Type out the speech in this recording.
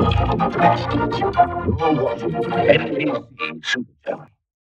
You're watching NBC Super